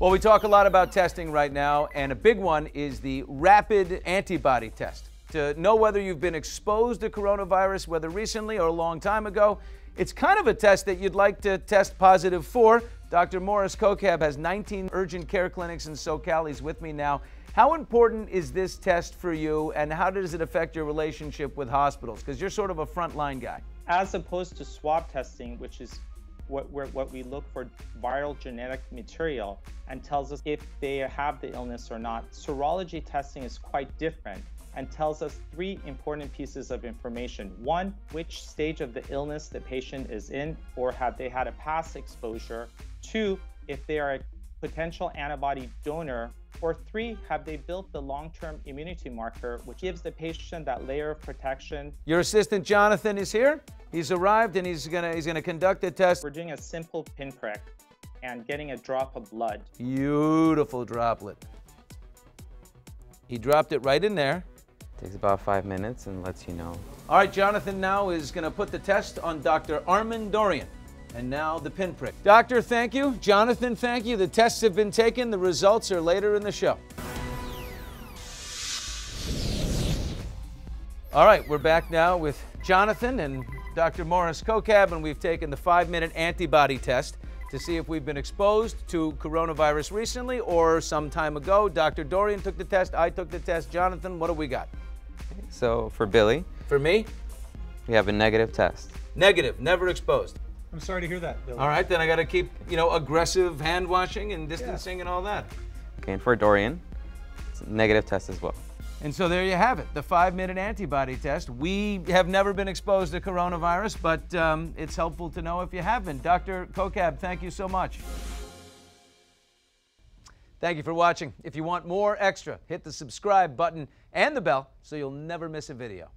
Well, we talk a lot about testing right now, and a big one is the rapid antibody test. To know whether you've been exposed to coronavirus, whether recently or a long time ago, it's kind of a test that you'd like to test positive for. Dr. Morris Kokhab has 19 urgent care clinics in SoCal. He's with me now. How important is this test for you, and how does it affect your relationship with hospitals? Because you're sort of a frontline guy. As opposed to swab testing, which is what, what we look for viral genetic material and tells us if they have the illness or not. Serology testing is quite different and tells us three important pieces of information. One, which stage of the illness the patient is in or have they had a past exposure. Two, if they are a potential antibody donor. Or three, have they built the long-term immunity marker, which gives the patient that layer of protection. Your assistant Jonathan is here. He's arrived and he's gonna he's gonna conduct a test. We're doing a simple pinprick and getting a drop of blood. Beautiful droplet. He dropped it right in there. Takes about five minutes and lets you know. All right, Jonathan now is going to put the test on Dr. Armand Dorian. And now the pinprick. Doctor, thank you. Jonathan, thank you. The tests have been taken. The results are later in the show. All right, we're back now with Jonathan and Dr. Morris Kokhab, and we've taken the five minute antibody test to see if we've been exposed to coronavirus recently or some time ago. Dr. Dorian took the test, I took the test. Jonathan, what do we got? So for Billy, For me, we have a negative test. negative, never exposed. I'm sorry to hear that, Billy. All right, then I got to keep, you know, aggressive hand washing and distancing and all that. Okay, and for Dorian, it's a negative test as well. And so there you have it, the five minute antibody test. We have never been exposed to coronavirus, but um, it's helpful to know if you have been. Dr. Kokhab, thank you so much. Thank you for watching. If you want more extra, hit the subscribe button and the bell so you'll never miss a video.